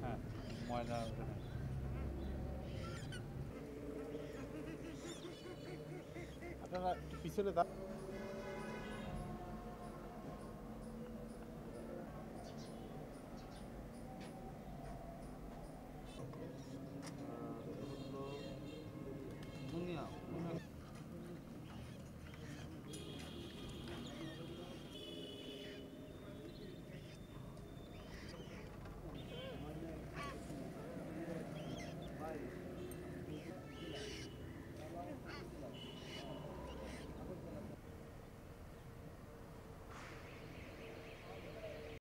হ্যাঁ ময়দা ওখানে আপনারা একটু পিছনে দাঁড় no.